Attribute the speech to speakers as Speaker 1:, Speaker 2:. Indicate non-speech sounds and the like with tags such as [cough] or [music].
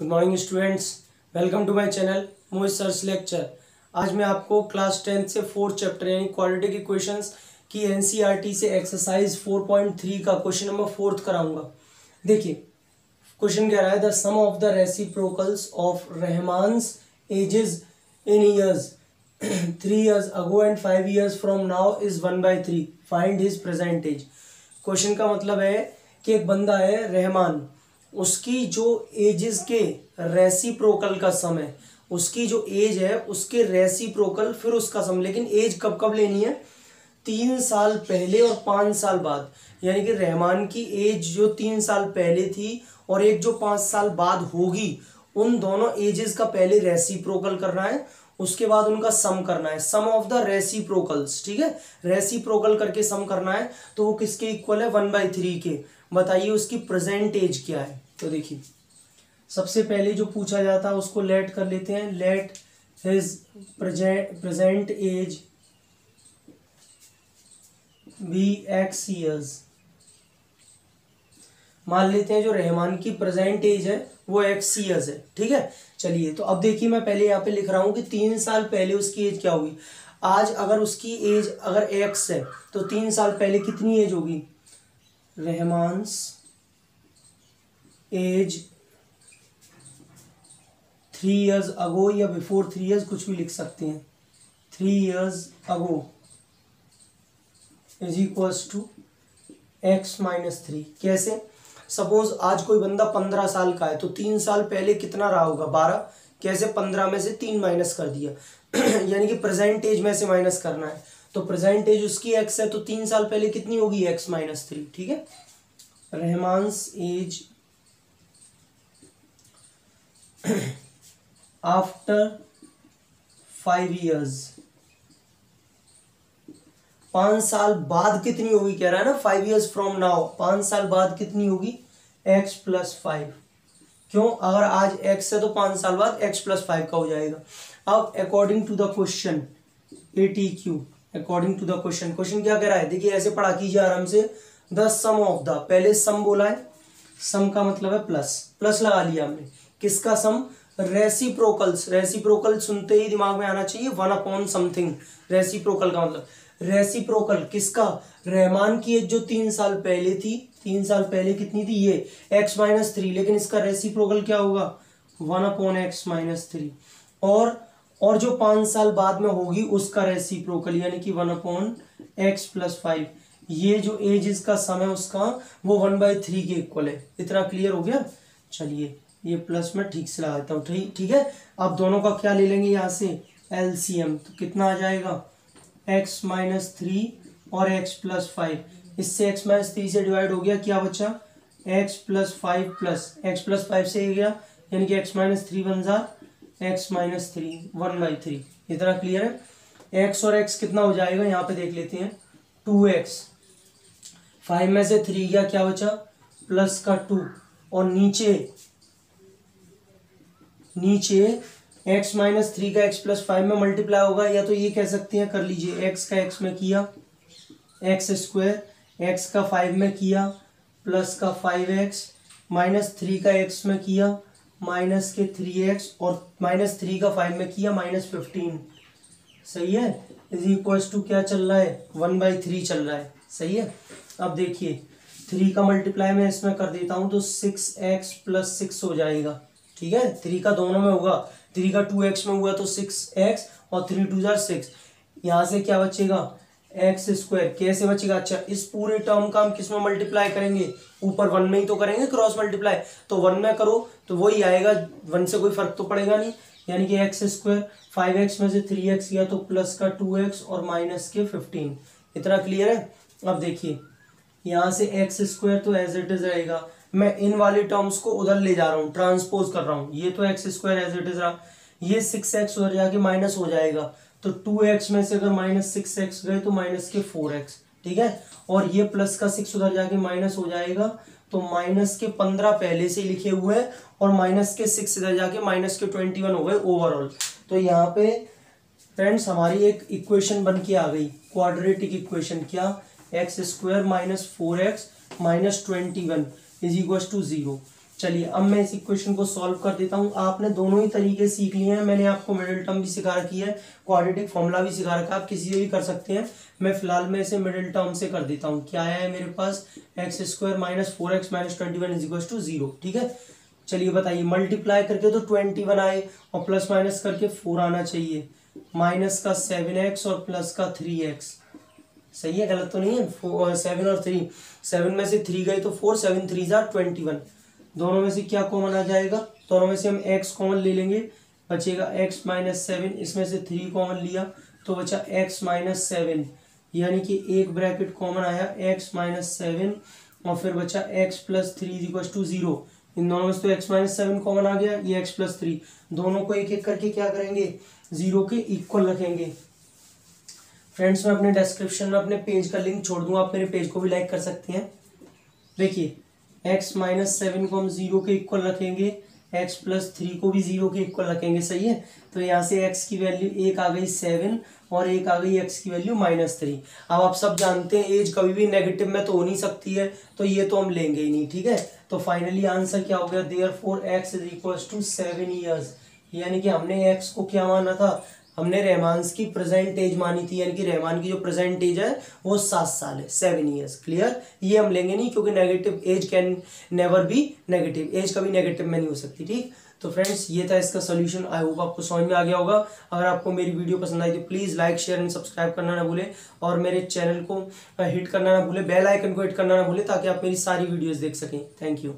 Speaker 1: Good morning students welcome to my channel Mohit search lecture आज मैं आपको class tenth से फोर्थ चैप्टर यानी क्वाड्रेटिक इक्वेशंस की एनसीईआरटी से एक्सरसाइज 4.3 का क्वेश्चन नंबर फोर्थ कराऊँगा। देखिए क्वेश्चन कह रहा है the sum of the reciprocals of Rahman's ages in years three years ago and five years from now is one by three find his present question का मतलब है कि एक बंदा है रहमान। उसकी जो एजेस के रेसिप्रोकल का सम है, उसकी जो एज है, उसके रेसिप्रोकल फिर उसका सम लेकिन एज कब कब लेनी है? तीन साल पहले और पाँच साल बाद। यानी कि रहमान की एज जो तीन साल पहले थी और एक जो पाँच साल बाद होगी, उन दोनों एजेस का पहले रेसिप्रोकल करना है, उसके बाद उनका सम करना है। सम ऑफ़ द रेसिप्रोकल्स ठीक है? रेसिप्रोकल करके सम करना है तो वो किसके इक्वल है? वन बाई थ्री के। बताइए उसकी प्रेजेंट एज क्या है? तो देखिए, सबसे पहले जो पूछा जाता है, उसको लेट कर लेते हैं। Let his present age be x years मान लेते हैं जो रहमान की प्रेजेंट एज है, वो एक्स ईयर्स है। ठीक है? चलिए तो अब देखिए, मैं पहले यहाँ पे लिख रहा हूँ कि तीन साल पहले उसकी एज क्या होगी? आज अगर उसकी एज अगर एक्स है तो तीन साल पहले कितनी एज होगी? Rahman's age three years ago या बिफोर थ्री इयर्स कुछ भी लिख सकते हैं। Three years ago is equals to x minus three कैसे? सपोज़ आज कोई बंदा पंद्रह साल का है तो तीन साल पहले कितना रहा होगा? बारह। कैसे? पंद्रह में से तीन माइनस कर दिया। [clears throat] यानी कि प्रेजेंट एज में से माइनस करना है। तो प्रेजेंट एज उसकी एक्स है तो तीन साल पहले कितनी होगी? एक्स माइनस थ्री ठीक है? Rahman's age after five years पाँच साल बाद कितनी होगी? कह रहा है ना फाइव ईयर्स फ्रॉम नाउ पाँच साल बाद कितनी होगी? एक्स प्लस फाइव क्यों? अगर आज एक्स है तो पाँच साल बाद एक्स प्लस फाइव का हो जाएगा। अब according to the question A T Q according to the question question क्या कह रहा है? देखिए, ऐसे पढ़ा कीजिए आराम से। द सम ऑफ़ द पहले सम बोला है। सम का मतलब है प्लस प्लस लगा लिया हमने। किसका सम? रेसिप्रोकल्स रेसिप्रोकल सुनते ही दिमाग में आना चाहिए वन अपॉन समथिंग रेसिप्रोकल का मतलब। रेसिप्रोकल किसका? रहमान की एज जो तीन साल पहले थी। तीन साल पहले कितनी थी? ये एक्स माइनस थ्री लेकिन इसका रेसिप्रोकल क्या होगा? One upon x minus three और और जो पाँच साल बाद में होगी, उसका रेसिप्रोकल यानी कि one upon x plus five ये जो एज इसका समय उसका, वो वन बाई थ्री के इक्वल है। इतना क्लियर हो गया? चलिए। ये प्लस में ठीक से लगाता हूँ। ठीक ठीक है? अब दोनों का क्या ले लेंगे यहाँ से? एलसीएम तो कितना आ जाएगा? एक्स माइनस थ्री और एक्स प्लस फाइव इससे एक्स माइनस थ्री से डिवाइड हो गया। क्या बच्चा x plus five plus x plus five से गया। यानी कि एक्स माइनस थ्री बन जा। X minus three one by three इतना क्लियर है? एक्स और एक्स कितना हो जाएगा? यहाँ पे देख लेते हैं। टू एक्स फाइव में से थ्री गया। क्या बचा? प्लस का टू और नीचे नीचे x माइनस थ्री का x प्लस फाइव में मल्टीप्लाई होगा, या तो ये कह सकते हैं, कर लीजिए, x का x में किया एक्स स्क्वायर एक्स का फाइव में किया प्लस का फाइव एक्स माइनस थ्री का एक्स में किया माइनस के थ्री एक्स और माइनस थ्री का फाइव में किया माइनस फिफ्टीन सही है? इज़ इक्वल्स टू क्या चल रहा है? वन बाई थ्री चल रहा है. सही है? अब देखिए थ्री का मल्टीप्लाई मैं इसमें कर देता हूँ तो सिक्स एक्स प्लस सिक्स हो जाएगा. ठीक है? थ्री का दोनों में होगा। थ्री का टू एक्स में हुआ तो सिक्स एक्स और थ्री टू जार सिक्स यहाँ से क्या बचेगा? एक्स स्क्वायर कैसे बचेगा? अच्छा इस पूरे टर्म का हम किसमें मल्टीप्लाई करेंगे? ऊपर वन में ही तो करेंगे क्रॉस मल्टीप्लाई तो वन में करो तो वही आएगा। वन से कोई फ़र्क तो पड़ेगा नहीं। यानी कि एक्स स्क्वायर फाइव एक्स में से थ्री एक्स गया तो प्लस का टू एक्स और माइनस के फिफ्टीन इतना क्लियर है? अब देखिए। यहाँ से एक्स स्क्वायर तो एज इट इज़ रहेगा। मैं इन वाले टर्म्स को उधर ले जा रहा हूँ ट्रांसपोज कर रहा हूँ। ये तो x square as it is रहा। ये सिक्स एक्स उधर जाके माइनस हो जाएगा। तो टू एक्स में से अगर माइनस सिक्स एक्स गए तो माइनस के फोर एक्स ठीक है? और ये प्लस का सिक्स उधर जाके माइनस हो जाएगा। तो माइनस के पंद्रह पहले से लिखे हुए हैं और माइनस के सिक्स इधर जाके माइनस के ट्वेंटी वन हो गए ओवरऑल तो यहाँ पे फ्रेंड्स हमारी एक इक्वेशन बन के आ गई। क्वाड्रेटिक इक्वेशन क्या? X square minus four x minus twenty one is equal to zero चलिए, अब मैं इस इक्वेशन को सॉल्व कर देता हूँ। आपने दोनों ही तरीके सीख लिए हैं। मैंने आपको मिडिल टर्म भी सिखा रखी है क्वाड्रेटिक फॉर्मूला भी सिखा रखा है। आप किसी से भी कर सकते हैं। मैं फ़िलहाल में इसे मिडिल टर्म से कर देता हूँ। क्या है मेरे पास? X square minus four x minus twenty one is equal to zero ठीक है? चलिए बताइए मल्टीप्लाई करके तो ट्वेंटी वन आए और प्लस माइनस करके फोर आना चाहिए। माइनस का सेवन एक्स और प्लस का थ्री एक्स सही है, गलत तो नहीं है? सेवन और थ्री सेवन में से थ्री गए तो फोर सेवन थ्री जार ट्वेंटी वन दोनों में से क्या कॉमन आ जाएगा? दोनों में से हम एक्स कॉमन ले लेंगे, बचेगा एक्स माइनस सेवन इसमें से थ्री कॉमन लिया तो बचा एक्स माइनस सेवन यानी कि एक ब्रैकेट कॉमन आया एक्स माइनस सेवन और फिर बचा x plus three equal to zero इन दोनों में से तो एक्स माइनस सेवन कॉमन आ गया, ये एक्स प्लस थ्री दोनों को एक एक करके क्या करेंगे? ज़ीरो के इक्वल रखेंगे. फ्रेंड्स मैं अपने डिस्क्रिप्शन में अपने पेज का लिंक छोड़ दूँगा, आप मेरे पेज को भी लाइक कर सकते हैं। देखिए एक्स माइनस सेवन को हम ज़ीरो के इक्वल रखेंगे एक्स प्लस थ्री को भी ज़ीरो के इक्वल रखेंगे, सही है? तो यहाँ से एक्स की वैल्यू एक आ गई सेवन और एक आ गई एक्स की वैल्यू माइनस थ्री अब आप सब जानते हैं एज कभी भी नेगेटिव में तो हो नहीं सकती है तो ये तो हम लेंगे ही नहीं, ठीक है? तो फाइनली आंसर क्या हो गया? Therefore x is equal to seven years यानी कि हमने एक्स को क्या माना था? हमने रहमानस की प्रेजेंट एज मानी थी, यानी कि रहमान की जो प्रेजेंट एज है, वो सात साल है सेवन ईयर्स क्लियर ये हम लेंगे नहीं, क्योंकि negative age can never be negative age कभी नेगेटिव में नहीं हो सकती, ठीक? तो फ्रेंड्स ये था इसका सोल्यूशन आई होप आपको समझ में आ गया होगा। अगर आपको मेरी वीडियो पसंद आई तो please like share and subscribe करना ना भूले। और मेरे चैनल को हिट करना ना भूले। बेल आइकन को हिट करना ना भूले, ताकि आप मेरी सारी वीडियोस देख सकें। Thank you